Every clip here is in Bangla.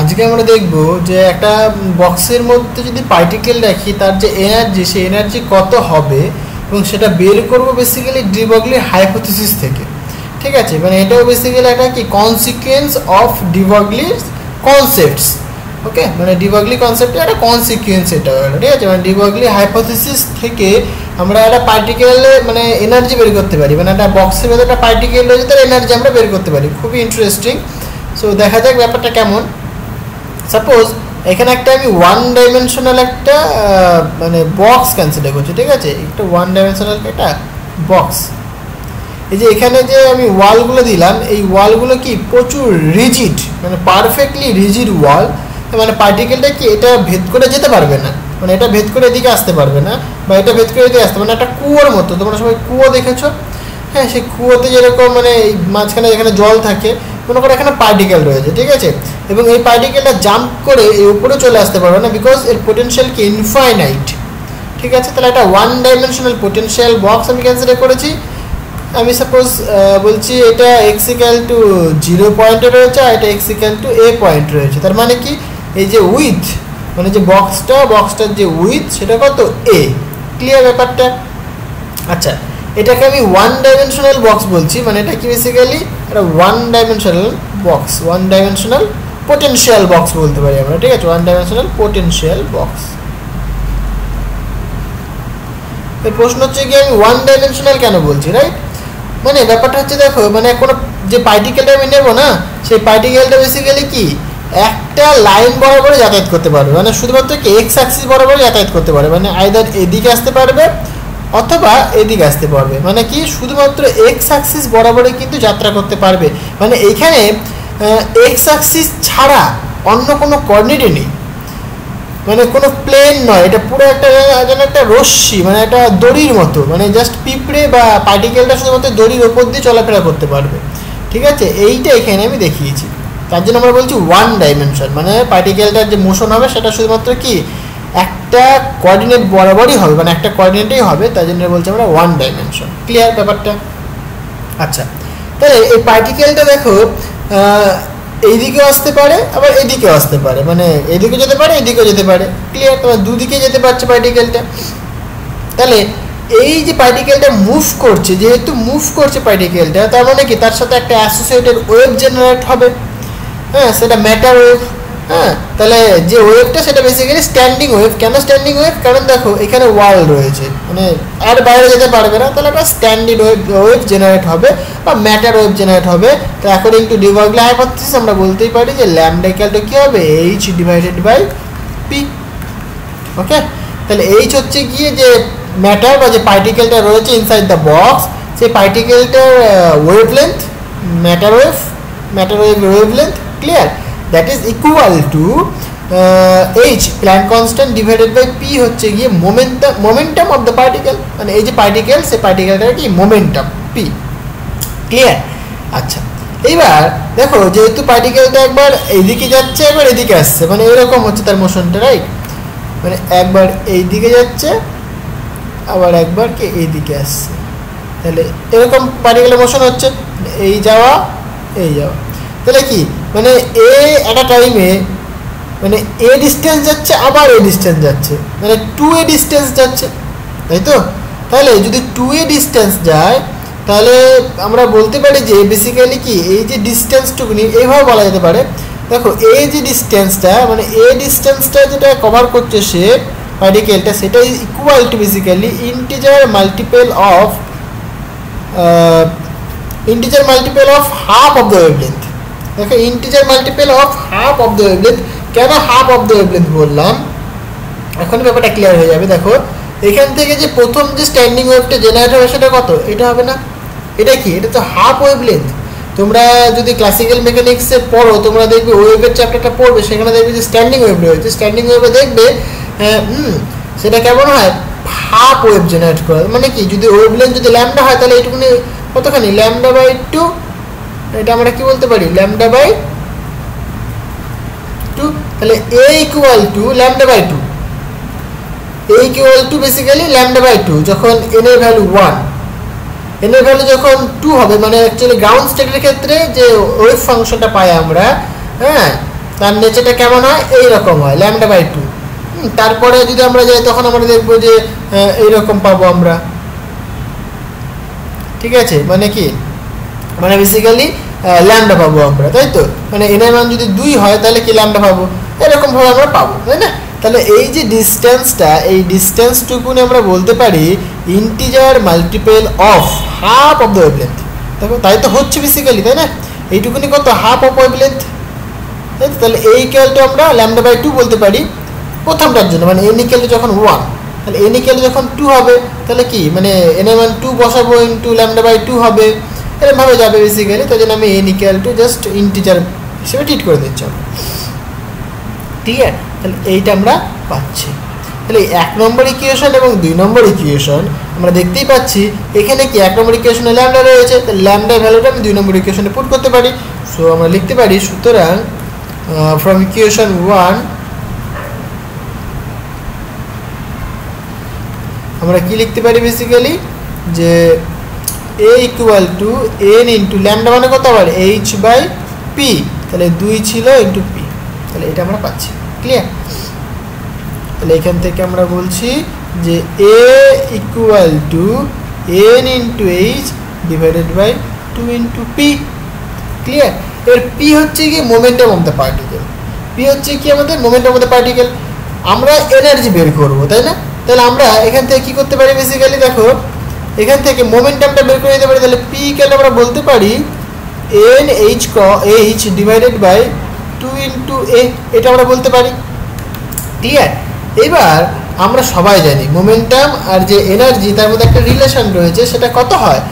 আজকে আমরা দেখব যে একটা বক্সের মধ্যে যদি পার্টিকেল রাখি, তার যে এনার্জি সেই এনার্জি কত হবে এবং সেটা বের করব বেসিক্যালি ডিবগলির হাইপোথিসিস থেকে। ঠিক আছে? মানে এটাও বেসিক্যালি একটা কি? কনসিকুয়েন্স অফ ডিবগলির কনসেপ্টস ওকে মানে ডিবগলি কনসেপ্টে একটা কনসিকুয়েন্স এটা ঠিক আছে? মানে ডিবগলি হাইপোথিসিস থেকে আমরা একটা পার্টিকেলে মানে এনার্জি বের করতে পারি। মানে একটা বক্সের মধ্যে একটা পার্টিকেল রয়েছে, তার এনার্জি আমরা বের করতে পারি। খুবই ইন্টারেস্টিং সো দেখা যাক ব্যাপারটা কেমন। সাপোজ এখানে একটা আমি ওয়ান ডাইমেনশনাল একটা মানে বক্স কনসিডার করছি, ঠিক আছে? একটা ওয়ান ডাইমেনশনাল একটা বক্স এই যে এখানে যে আমি ওয়ালগুলো দিলাম, এই ওয়ালগুলো কি প্রচুর রিজিড মানে পারফেক্টলি রিজিড ওয়াল মানে পার্টিকেলটা কি এটা ভেদ করে যেতে পারবে না মানে এটা ভেদ করে এদিকে আসতে পারবে না, বা এটা ভেদ করে এদিকে আসতে মানে একটা কুয়োর মতো, তোমরা সবাই কুয়ো দেখেছ? হ্যাঁ সেই কুয়োতে যেরকম মানে মাঝখানে যেখানে জল থাকে মনে করো এখানে পার্টিকেল রয়েছে, ঠিক আছে? এবং এই পার্টিকেলটা জাম্প করে এই উপরে চলে আসতে পারবে না বিকজ এর পোটেনশিয়াল কি ইনফাইনাইট ঠিক আছে? তাহলে একটা ওয়ান ডাইমেনশনাল পোটেনশিয়াল বক্স আমি কনসিডার করেছি। আমি সাপোজ বলছি এটা এক্সিক্যাল টু জিরো পয়েন্টে রয়েছে আর এটা এক্সিক্যাল টু এ পয়েন্ট রয়েছে। তার মানে কি? এই যে উইথ মানে যে বক্সটা বক্সটার যে উইথ সেটা কত? এ ক্লিয়ার ব্যাপারটা? আচ্ছা এটাকে আমি ওয়ান ডাইমেনশনাল বক্স বলছি মানে এটা কি বেসিক্যালি একটা one dimensional box one dimensional potential box বলতে পারি আমরা, ঠিক আছে? ওয়ান ডাইমেনশনাল পোটেনশিয়াল বক্স এর প্রশ্ন হচ্ছে কি আমি ওয়ান ডাইমেনশনাল কেন বলছি রাইট মানে ব্যাপারটা হচ্ছে দেখো মানে কোনো যে পার্টিকেলটা আমি নেব না, সেই পার্টিকেলটা বেসিক্যালি কি? একটা লাইন বরাবরে যাতায়াত করতে পারবে। মানে শুধুমাত্র কি? এক্স অ্যাক্সিস বরাবরে যাতায়াত করতে পারবে। মানে আইদার এদিকে আসতে পারবে অথবা এদিকে আসতে পারবে। মানে কি? শুধুমাত্র এক্স অ্যাক্সিস বরাবরে কিন্তু যাত্রা করতে পারবে। মানে এইখানে এক্স অ্যাক্সিস ছাড়া অন্য কোনো কোঅর্ডিনেটে নেই। মানে কোনো প্লেন নয়। এটা পুরো একটা যেন একটা রশ্মি মানে একটা দড়ির মতো। মানে জাস্ট পিঁপড়ে বা পার্টিকেলটা শুধুমাত্র দড়ির ওপর দিয়ে চলাফেরা করতে পারবে। ঠিক আছে? এইটা এখানে আমি দেখিয়েছি। তার জন্য আমরা বলছি ওয়ান ডাইমেনশন মানে পার্টিকেলটার যে মোশন হবে, সেটা শুধুমাত্র কি? একটা কোঅর্ডিনেট বরাবরই হবে মানে একটা কোঅর্ডিনেটেই হবে, তাই জন্য বলছি আমরা ওয়ান ডাইমেনশন ক্লিয়ার ব্যাপারটা? আচ্ছা তাহলে এই পার্টিকেলটা দেখো এইদিকেও আসতে পারে, আবার এদিকেও আসতে পারে। মানে এদিকে যেতে পারে, এদিকেও যেতে পারে। ক্লিয়ার তোমার দুদিকে যেতে পারছে পার্টিকেলটা তাহলে এই যে পার্টিকেলটা মুভ করছে, যেহেতু মুভ করছে পার্টিকেলটা তার মানে কি? তার সাথে একটা অ্যাসোসিয়েটেড ওয়েভ জেনারেট হবে। হ্যাঁ সেটা ম্যাটার ওয়েভ হ্যাঁ তাহলে যে ওয়েভটা সেটা বেসিক্যালি স্ট্যান্ডিং ওয়েভ কেন স্ট্যান্ডিং ওয়েভ কারণ দেখো, এখানে ওয়াল রয়েছে। মানে আর বাইরে যেতে পারবে না, তাহলে একটা স্ট্যান্ডিং ওয়েভ ওয়েভ জেনারেট হবে বা ম্যাটার ওয়েভ জেনারেট হবে। তো অ্যাকর্ডিং টু ডিভাগলি হাইপোথিসিস আমরা বলতেই পারি যে ল্যামডা ইকুয়ালটা কী হবে? H divided by P okay তাহলে এইচ হচ্ছে গিয়ে যে ম্যাটার বা যে পার্টিকেলটা রয়েছে ইনসাইড দ্য বক্স সেই পার্টিকেলটার wave length matter wave matter wave wave length clear that is equal to H Planck constant divided by P হচ্ছে গিয়ে momentum momentum of the particle মানে এই যে পার্টিকেল সেই পার্টিকেলটার কি? মোমেন্টাম পি ক্লিয়ার আচ্ছা এইবার দেখো, যেহেতু পার্টিকেলটা একবার এইদিকে যাচ্ছে, একবার এদিকে আসছে মানে এরকম হচ্ছে তার মোশনটা রাইট মানে একবার এই দিকে যাচ্ছে, আবার একবার কি এই দিকে আসছে। তাহলে এরকম পার্টিকেলের মোশন হচ্ছে এই যাওয়া এই যাওয়া। তাহলে কি? মানে এ একটা টাইমে মানে এ ডিস্টেন্স যাচ্ছে, আবার এ ডিস্টেন্স যাচ্ছে। মানে টু এ ডিস্টেন্স যাচ্ছে, তাই তো? তাহলে যদি টু এ ডিস্টেন্স যায়, তাহলে আমরা বলতে পারি যে বেসিক্যালি কি, এই যে ডিস্টেন্সটুকুনি এইভাবে বলা যেতে পারে। দেখো, এই যে ডিস্টেন্সটা মানে এ ডিস্টেন্সটা যেটা কভার করছে সে পার্টিকেলটা সেটা equal to basically integer multiple of integer multiple of half of the wavelength দেখো integer multiple of half of the wavelength কেন হাফ অফ দ্য ওয়েভলেন্থ বললাম? এখন ব্যাপারটা ক্লিয়ার হয়ে যাবে, দেখো। এখান থেকে যে প্রথম যে স্ট্যান্ডিং ওয়েভটা জেনারেট হবে সেটা কত? এটা হবে না। এটা কি? এটা তো হাফ ওয়েভলেন্থ তোমরা যদি ক্লাসিক্যাল মেকানিক্সে পড়ো, তোমরা দেখবে ওয়েভের চ্যাপ্টারটা পড়বে, সেখানে দেখবে যে স্ট্যান্ডিং ওয়েভ রয়েছে। স্ট্যান্ডিং ওয়েভে দেখবে হুম, সেটা কেমন হয়? হাফ ওয়েভ জেনারেট করে। মানে কি? যদি ওয়েভলেন্থ যদি ল্যামডা হয়, তাহলে এইটুকুনি কতখানি? ল্যামডা বাই টু এটা আমরা কি বলতে পারি? Lambda by two? তাহলে A equal to lambda by two. A equal to basically lambda by two, যখন এন এর ভ্যালু ওয়ান এন এর ভ্যালু যখন টু হবে মানে অ্যাকচুয়ালি গ্রাউন্ড স্টেটের ক্ষেত্রে যে ওয়েভ ফাংশনটা পাই আমরা হ্যাঁ তার নেচারটা কেমন হয়? এইরকম হয়, ল্যামডা বাই টু। তারপরে যদি আমরা যাই, তখন আমরা দেখব যে এইরকম পাবো আমরা। ঠিক আছে? মানে কি? মানে বেসিক্যালি ল্যামডা পাবো আমরা, তাই তো? মানে এনের মান যদি দুই হয়, তাহলে কি ল্যামডা পাবো? এরকমভাবে আমরা পাবো, তাই না? তাহলে এই যে ডিস্টেন্সটা এই ডিস্টেন্সটুকুনি আমরা বলতে পারি integer multiple of half of the wavelength দেখো, তাই তো হচ্ছে বেসিক্যালি তাই না? এইটুকুনি কত? হাফ অফ ওয়েভলেন্থ তাই তো? তাহলে এই ইকুয়ালটা আমরা ল্যামডা বাই টু বলতে পারি প্রথমটার জন্য মানে এন ইকুয়ালটা যখন ওয়ান তাহলে এন ইকুয়াল যখন টু হবে, তাহলে কি? মানে এন এম টু বসাবো ইন্টু ল্যামডা বাই টু হবে। এরকমভাবে যাবে বেসিক্যালি তাই জন্য আমি N equal to just integer হিসেবে ট্রিট করে দিচ্ছি ঠিক আছে? তাহলে এইটা আমরা পাচ্ছি। তাহলে এক নম্বর ইকুয়েশন এবং দুই নম্বর ইকুয়েশন আমরা দেখতেই পাচ্ছি, এখানে কি এক নম্বর ইকুয়েশনে ল্যামডা রয়েছে, তাহলে ল্যামডার ভ্যালুটা আমি দুই নম্বর ইকুয়েশনে পুট করতে পারি। সো আমরা লিখতে পারি, সুতরাং ফ্রম ইকুয়েশন ওয়ান আমরা কি লিখতে পারি বেসিক্যালি যে A equal to N into lambda মানে কত আবার এইচ বাই পি তাহলে দুই ছিল ইন্টু পি তাহলে এটা আমরা পাচ্ছি। ক্লিয়ার তাহলে এখান থেকে আমরা বলছি যে A equal to N into H divided by two into P clear এর পি হচ্ছে কি momentum of the particle P হচ্ছে কি আমাদের? মোমেন্টাম অফ দ্য পার্টিকেল আমরা এনার্জি বের করব, তাই না? তাহলে আমরা এখান থেকে কি করতে পারি বেসিক্যালি দেখো এখান থেকে মোমেন্টামটা বের করে দিতে পারি, তাহলে পি কেন আমরা বলতে পারি এন এইচ ক H divided by two into A এটা আমরা বলতে পারি। ক্লিয়ার এবার আমরা সবাই জানি মোমেন্টাম আর যে এনার্জি তার মধ্যে একটা রিলেশন রয়েছে, সেটা কত হয়?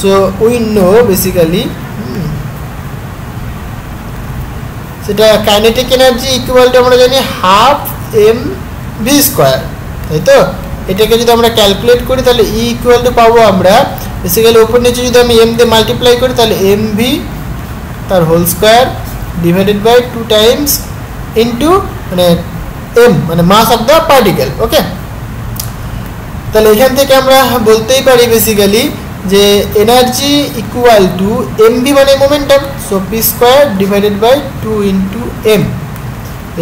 সো উই নো বেসিক্যালি সেটা কাইনেটিক এনার্জি ইকুয়াল টু আমরা জানি হাফ এম ভি স্কোয়ার তাই তো? এটাকে যদি আমরা ক্যালকুলেট করি, তাহলে ই ইকুয়াল টু পাবো আমরা বেসিক্যালি ওপর নিচে যদি আমি এম দিয়ে মাল্টিপ্লাই করি, তাহলে এম ভি তার whole square divided by two times into মানে এম মানে mass of the particle okay তাহলে এখান থেকে আমরা বলতেই পারি বেসিক্যালি যে energy equal to M V মানে momentum so P square divided by two into M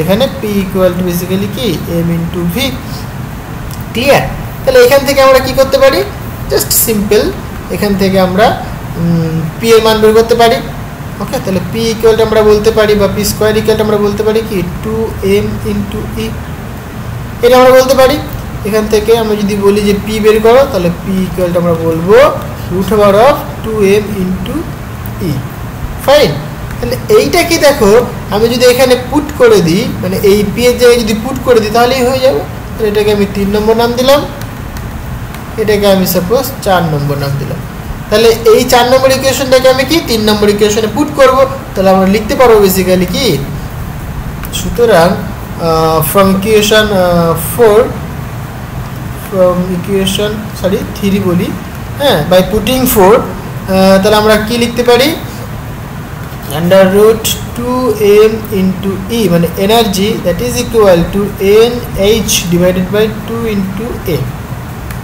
এখানে পি ইকুয়াল টু বেসিক্যালি কি? এম ইন্টু ভি ক্লিয়ার তাহলে এখান থেকে আমরা কি করতে পারি? জাস্ট সিম্পল এখান থেকে আমরা পি এর মান বের করতে পারি। ওকে তাহলে পি ইকুয়ালটা আমরা বলতে পারি বা পি স্কোয়ার ইকুয়ালটা আমরা বলতে পারি কি? টু এম ইন্টু ই এটা আমরা বলতে পারি। এখান থেকে আমরা যদি বলি যে পি বের করো, তাহলে পি ইকুয়ালটা আমরা বলব root over of two M into E fine তাহলে এইটা কি দেখো? আমি যদি এখানে পুট করে দিই মানে এই পি এর জায়গায় যদি পুট করে দিই, তাহলেই হয়ে যাবে। এটাকে আমি তিন নম্বর নাম দিলাম। এটাকে আমি সাপোজ চার নম্বর নাম দিলাম। তাহলে এই চার নম্বর ইকুয়েশনটাকে আমি কি তিন নম্বর ইকুয়েশনে পুট করব? তাহলে আমরা লিখতে পারব বেসিক্যালি কি? সুতরাং from equation four from equation sorry three বলি হ্যাঁ বাই পুটিং ফোর তাহলে আমরা কি লিখতে পারি? Root two M into E মানে that is equal to N H divided by two into A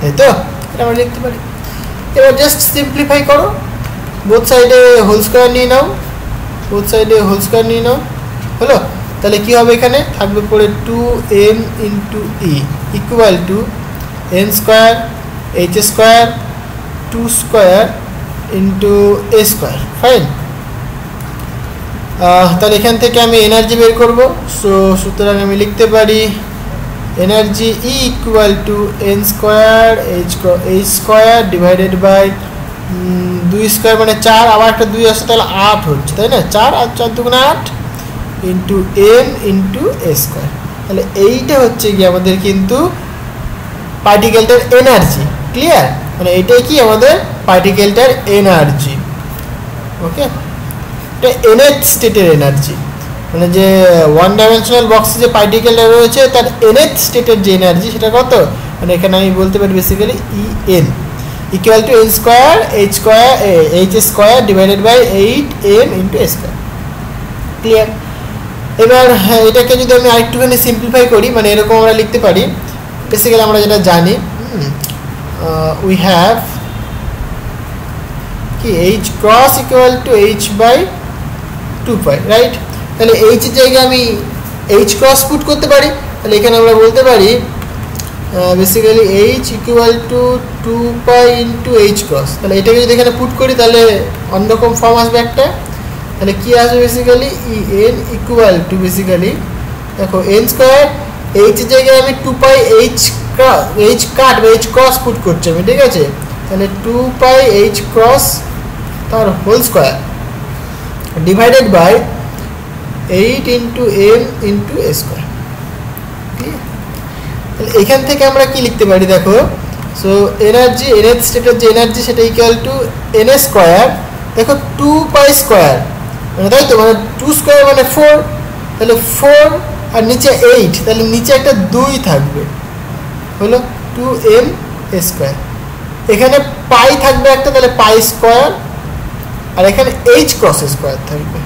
তাই তো? এটা আমরা লিখতে পারি। এবার জাস্ট সিম্পলিফাই করো। বোথ সাইডে হোল স্কোয়ার নিয়ে নাও। বোথ সাইডে হোল স্কোয়ার নিয়ে নাও। হলো? তাহলে কী হবে এখানে? থাকবে পরে two M into E equal to N square H square two square into A square fine তাহলে এখান থেকে আমি এনার্জি বের করব। সো সুতরাং আমি লিখতে পারি energy E equal to N square H H square divided by দুই স্কোয়ার মানে চার, আবার একটা দুই আসছে তাহলে আট হচ্ছে, তাই না? চার আর চার দুগুণে আট into N into A square তাহলে এইটা হচ্ছে কি আমাদের কিন্তু পার্টিকেলটার এনার্জি ক্লিয়ার মানে এটাই কি আমাদের পার্টিকেলটার এনার্জি ওকে এটা এনএথ স্টেটের এনার্জি মানে যে ওয়ান ডাইমেনশনাল বক্সে যে পার্টিকেলটা রয়েছে, তার এনএথ স্টেটের যে এনার্জি সেটা কত? মানে এখানে আমি বলতে পারি basically E N equal to N square H square H square divided by eight M into square clear এবার এটাকে যদি আমি আরেকটুখানি সিম্পলিফাই করি মানে এরকম আমরা লিখতে পারি বেসিক্যালি আমরা যেটা জানি উই হ্যাভ কি H cross equal to H by two pi right তাহলে এইচের জায়গায় আমি এইচ ক্রস পুট করতে পারি। তাহলে এখানে আমরা বলতে পারি basically H equal to two pi into H cross তাহলে এটাকে যদি এখানে পুট করি, তাহলে অন্যরকম ফর্ম আসবে একটা। তাহলে কি আসবে basically E N equal to basically দেখো এন স্কোয়ার এইচের জায়গায় আমি two pi H H cut বা এইচ ক্রস পুট করছি আমি, ঠিক আছে? তাহলে টু পাই এইচ ক্রস তার whole square divided by eight into M into A square তাহলে এখান থেকে আমরা কি লিখতে পারি দেখো? সো এনার্জি এনএস স্টেটের যে এনার্জি সেটা ইকুয়াল টু এন স্কোয়ার দেখো টু পাই স্কোয়ার মানে তাই তো? মানে টু স্কোয়ার মানে ফোর তাহলে ফোর আর নিচে এইট তাহলে নিচে একটা দুই থাকবে। হলো টু এম স্কোয়ার এখানে পাই থাকবে একটা, তাহলে পাই স্কোয়ার আর এখানে এইচ ক্রস স্কোয়ার থাকবে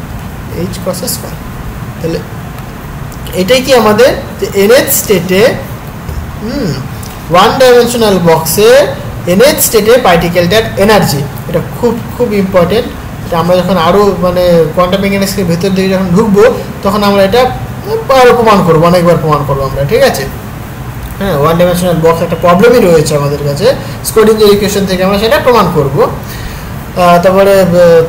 এইচ ক্রস স্কোয়ার তাহলে এটাই কি আমাদের? যে এনএচ স্টেটে হুম ওয়ান ডাইমেনশনাল বক্সে এনএচ স্টেটে পার্টিকেলটার এনার্জি এটা খুব খুব ইম্পর্টেন্ট এটা আমরা যখন আরও মানে কোয়ান্টাম মেকানিক্সের ভেতর দিকে যখন ঢুকবো, তখন আমরা এটা আরও প্রমাণ করব, অনেকবার প্রমাণ করব আমরা, ঠিক আছে? হ্যাঁ ওয়ান ডাইমেনশনাল বক্স একটা প্রবলেমই রয়েছে আমাদের কাছে। স্কোডিং ইকুয়েশন থেকে আমরা সেটা প্রমাণ করব। তারপরে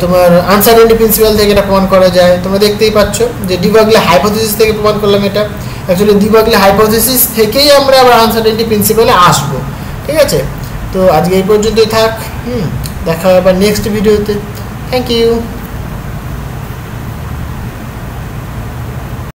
তোমার আনসারটেনিটি প্রিন্সিপাল থেকে এটা প্রমাণ করা যায়। তোমরা দেখতেই পাচ্ছ যে ডিবাগলে হাইপোথিসিস থেকে প্রমাণ করলাম এটা। অ্যাকচুয়ালি ডিবাগলে হাইপোথিসিস থেকেই আমরা আবার আনসারটেনিটি প্রিন্সিপালে আসব। ঠিক আছে? তো আজকে এই পর্যন্তই থাক। হুম, দেখা হবে আবার নেক্সট ভিডিওতে থ্যাংক ইউ